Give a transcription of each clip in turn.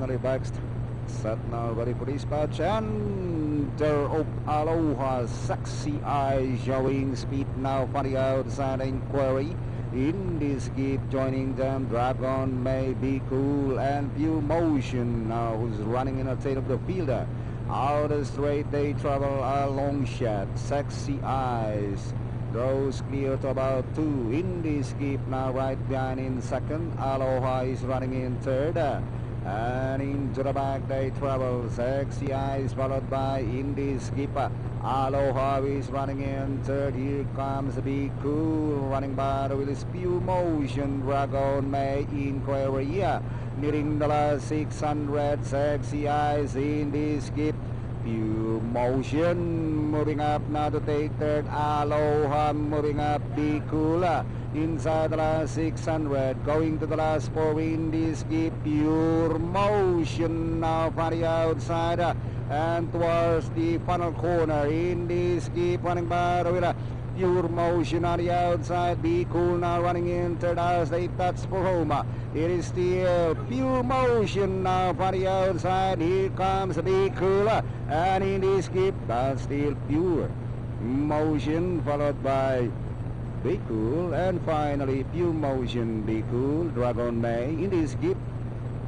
finally vexed. Set now ready for dispatch. Enter of Aloha Sexy Eye showing speed now for the outside inquiry. Indy Skip joining them, Dragon may be cool and Pure Motion now who's running in the tail of the fielder. Out the straight they travel a long shot. Sexy Eyes goes clear to about two. In this now right behind in second. Aloha is running in third. And into the back they travel. Sexy Eyes followed by Indy Skipper. Aloha is running in third. Here comes Be Cool running by the wheel spew motion. Dragon May in Korea. Nearing the last 600. Sexy Eyes Indy Skip. Pure motion moving up now to take third. Aloha moving up. Be cool. Inside the last 600, going to the last four Indy Skip, pure motion now for the outside uh, and towards the final corner Indy Skip running by the wheel. Uh, pure motion on the outside, be cool now running in third as they touch for home. It is still pure motion now for the outside. Here comes be cool uh, and Indy Skip, but still pure motion followed by be Cool, and finally Pure Motion Be Cool, Dragon May, in this gift,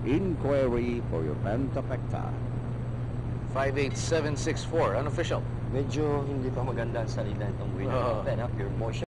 inquiry for your Pentafecta. 58764, unofficial. Medyo hindi pa maganda ang salita itong winner. Pero pure motion.